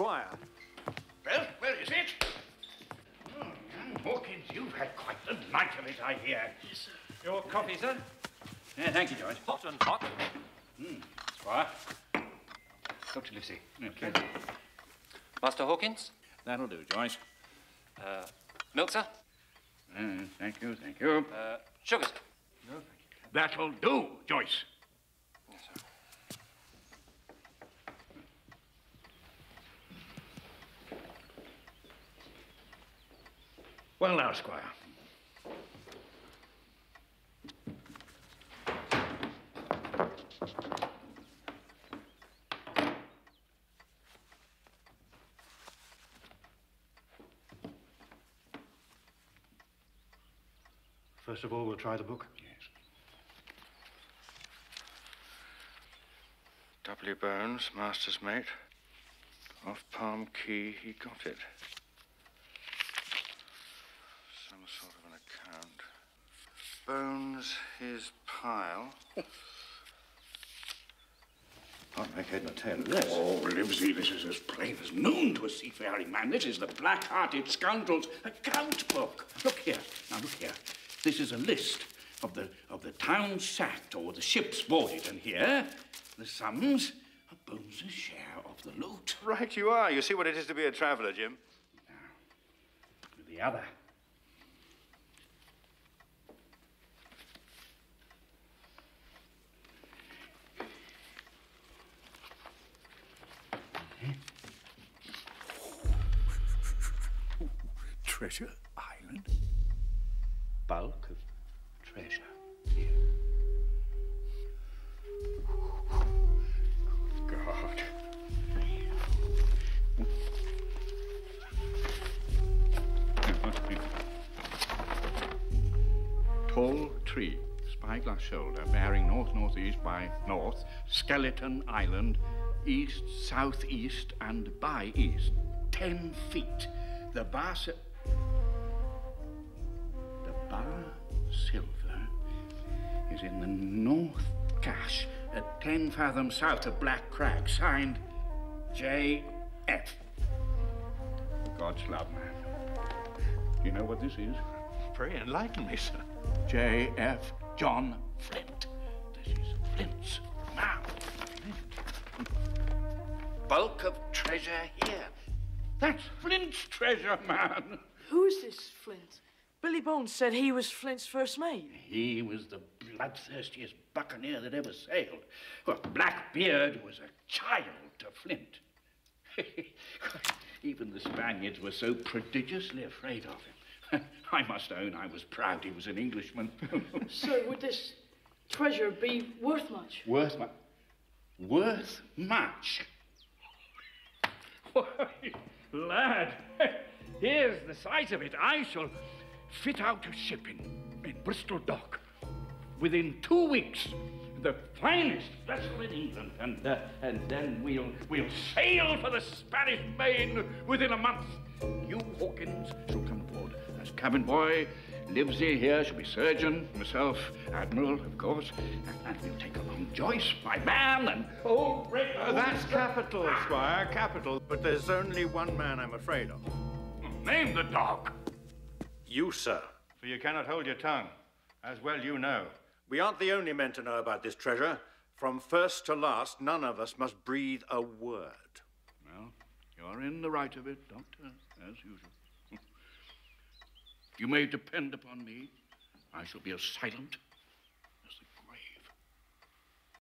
Squire. Well, where is it? Oh, young Hawkins, you've had quite the night of it, I hear. Yes, sir. Your coffee, sir? Yeah, thank you, George. Hot and hot. Mm, Squire. Dr. Livesey. Okay. Master Hawkins? That'll do, Joyce. Uh, milk, sir? Uh, thank you, thank you. Uh, sugar, sir? No, thank you. That'll do, Joyce. Well now, Squire. First of all, we'll try the book. Yes. W. Bones, master's mate. Off Palm Key, he got it. Some sort of an account. Bones, his pile. Can't make head nor tail of this. Oh, Livesey, this is as plain as noon to a seafaring man. This is the black-hearted scoundrel's account book. Look here. Now, look here. This is a list of the of the towns sacked or the ships boarded, and here the sums of Bones' share of the loot. Right you are. You see what it is to be a traveller, Jim. Now, the other. Treasure Island? Bulk of treasure here. God. Tall tree, spyglass shoulder, bearing north-northeast by north, skeleton island, east, southeast, and by east. Ten feet. The bar si- The bar silver is in the north cache at ten fathoms south of Black Crag, signed J.F. God's love, man. Do you know what this is? Pray enlighten me, sir. J.F. John Flint. This is Flint's mouth. Flint. Bulk of treasure here. That's Flint's treasure, man. Who's this Flint? Billy Bones said he was Flint's first mate. He was the bloodthirstiest buccaneer that ever sailed. Well, Blackbeard was a child to Flint. Even the Spaniards were so prodigiously afraid of him. I must own I was proud he was an Englishman. Sir, would this treasure be worth much? Worth much. Worth much. Why, lad, here's the size of it. I shall fit out a ship in, in Bristol Dock within two weeks. The finest vessel in England, and uh, and then we'll we'll sail for the Spanish Main within a month. You Hawkins shall come aboard as cabin boy. Livesey here shall be surgeon. Myself, admiral, of course, and, and we'll take along Joyce, my man, and old Red. Uh, that's capital, Squire, capital. But there's only one man I'm afraid of. Name the dog. You, sir. For you cannot hold your tongue. As well you know. We aren't the only men to know about this treasure. From first to last, none of us must breathe a word. Well, you're in the right of it, Doctor, as usual. you may depend upon me. I shall be as silent